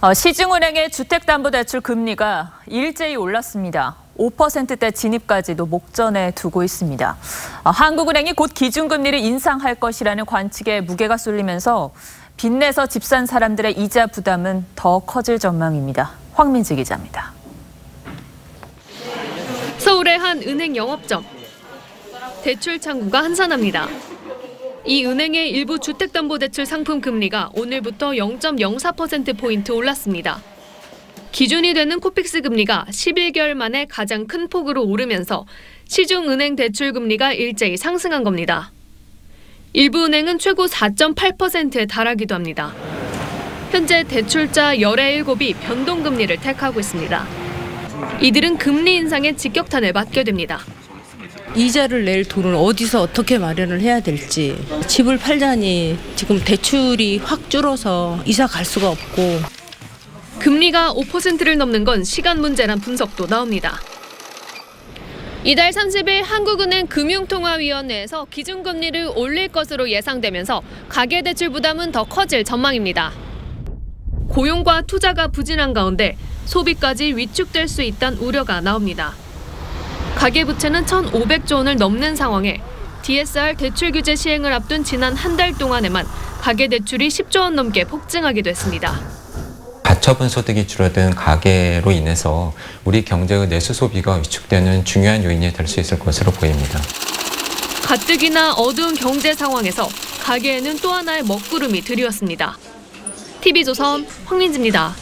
어, 시중은행의 주택담보대출 금리가 일제히 올랐습니다. 5%대 진입까지도 목전에 두고 있습니다. 어, 한국은행이 곧 기준금리를 인상할 것이라는 관측에 무게가 쏠리면서 빚내서 집 산 사람들의 이자 부담은 더 커질 전망입니다. 황민지 기자입니다. 서울의 한 은행 영업점. 대출 창구가 한산합니다. 이 은행의 일부 주택담보대출 상품 금리가 오늘부터 0.04%포인트 올랐습니다. 기준이 되는 코픽스 금리가 11개월 만에 가장 큰 폭으로 오르면서 시중 은행 대출 금리가 일제히 상승한 겁니다. 일부 은행은 최고 4.8%에 달하기도 합니다. 현재 대출자 17이 변동금리를 택하고 있습니다. 이들은 금리 인상의 직격탄을 맞게 됩니다. 이자를 낼 돈을 어디서 어떻게 마련을 해야 될지 집을 팔자니 지금 대출이 확 줄어서 이사 갈 수가 없고 금리가 5%를 넘는 건 시간 문제란 분석도 나옵니다. 이달 30일 한국은행 금융통화위원회에서 기준금리를 올릴 것으로 예상되면서 가계대출 부담은 더 커질 전망입니다. 고용과 투자가 부진한 가운데 소비까지 위축될 수 있다는 우려가 나옵니다. 가계부채는 1,500조 원을 넘는 상황에 DSR 대출 규제 시행을 앞둔 지난 한 달 동안에만 가계 대출이 10조 원 넘게 폭증하기도 했습니다. 가처분 소득이 줄어든 가계로 인해서 우리 경제의 내수 소비가 위축되는 중요한 요인이 될 수 있을 것으로 보입니다. 가뜩이나 어두운 경제 상황에서 가계에는 또 하나의 먹구름이 드리웠습니다. TV조선 황민지입니다.